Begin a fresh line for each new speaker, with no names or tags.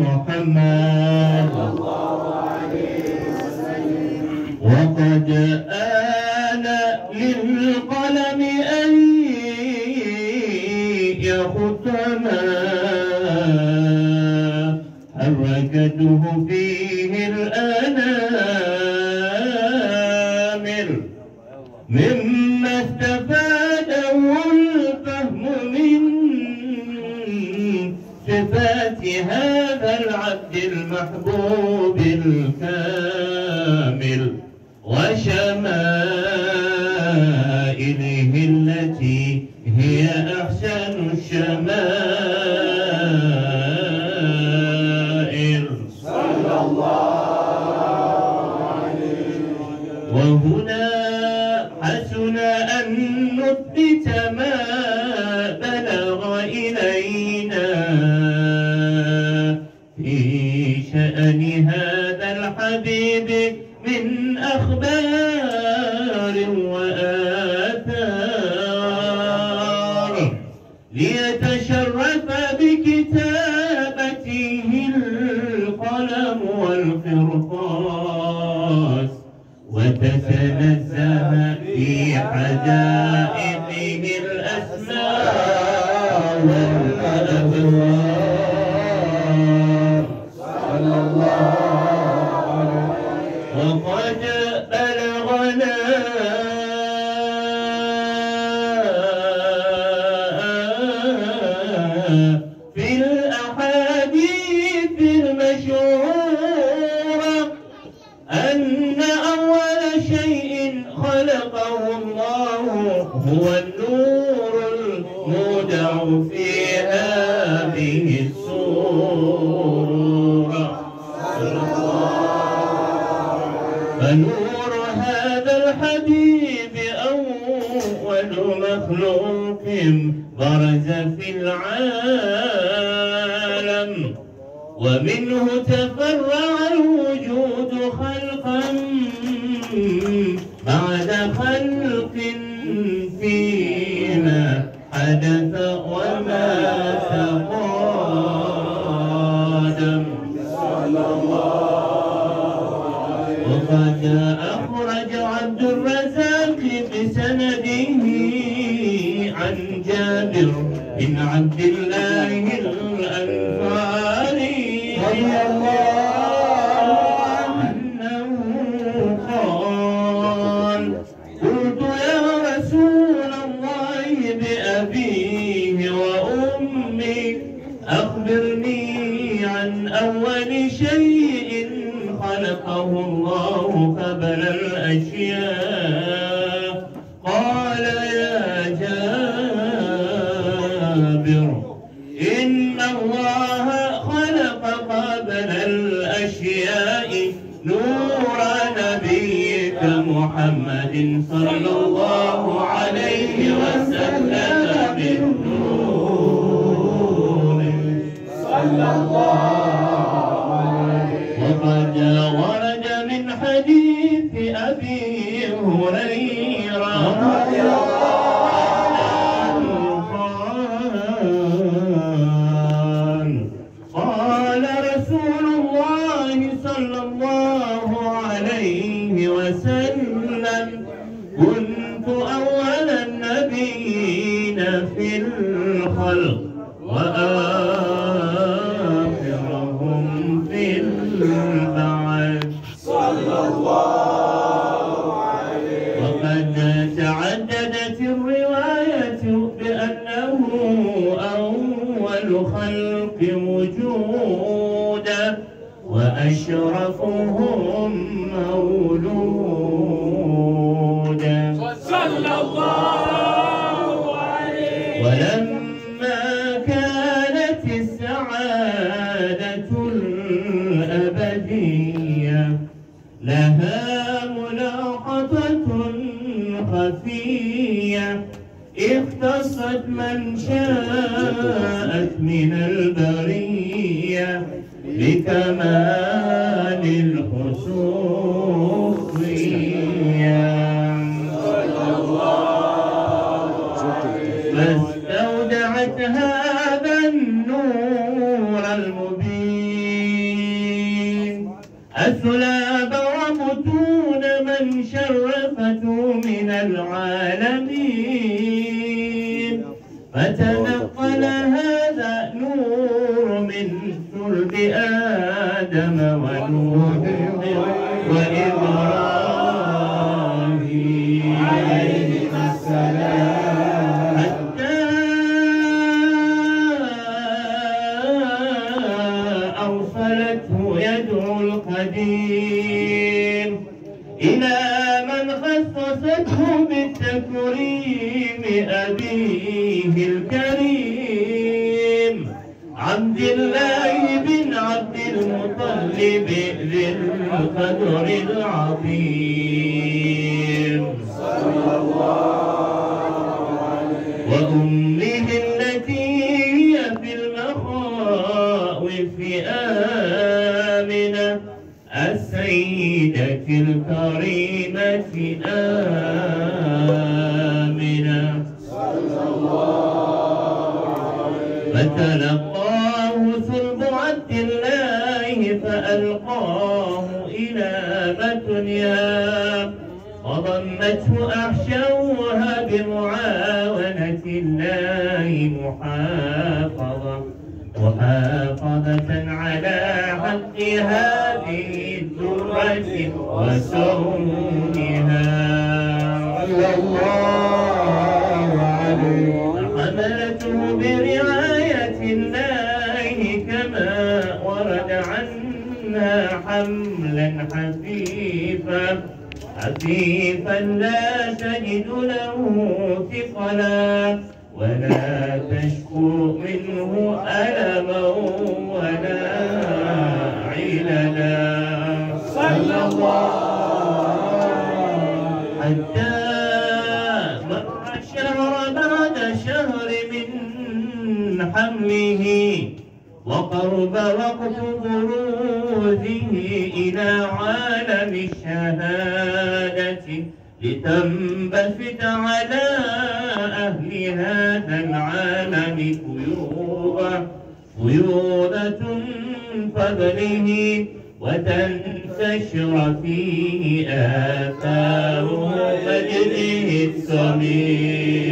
محمد. وقد آن للقلم أن يخط ما حركته فيه الأنامل العبد المحبوب الكامل وشمائله التي هي أحسن الشمائل. وهنا شأن هذا الحبيب من أخبار وآثار. ليتشرف بكتابته القلم والقرطاس وتتنزه صلى فنور هذا الحبيب أول مخلوق برز في العالم. ومنه تفرع الوجود وقد أخرج عبد الرزاق بسنده عن جابر بن عبد الله قبل الأشياء. قال يا جابر إن الله خلق قبل الأشياء. نور نبيك محمد صلى الله عليه وسلم بالنور. صلى وقد أبي هريرة رضي الله عنه قال رسول الله صلى الله عليه وسلم كنت أول النبيين في الخلق وآخرهم وأشرفهم مولودا
صلى الله عليه.
ولما كانت السعادة الأبدية لها ملاحظة خفية. اختصت من شاءت من البرية. لكمال الخصوصية عليه استودعت هذا النور المبين. أسلاب ومتون من شرفته من العالمين. فتنقل هذا نور من صلب آدم ونوح وإبراهيم. عليهما السلام حتى أوصلته يدعو القديم. إلى من خصصته بالتكريم أبيه الكريم. عبد الله القدر العظيم. وأمه التي هي في المخاوف آمنة. السيدة الكريمة آمنة. فتلقاه وضمته أحشوها بمعاونة الله محافظة محافظة على حق هذه الدرة وسرورها.
صلى الله عليه
حملته برعاية الله كما ورد عنها حملا حفيفا حفيفا لا تجد له ثقلا ولا تشكو منه ألما ولا عللا. صلى الله حتى مر الشهر بعد شهر من حمله وقرب وقت بروزه إلى عالم الشهادة لتنبسط على أهل هذا العالم فيوضة فيوضة فضله وتنتشر فيه آثار مجده السمين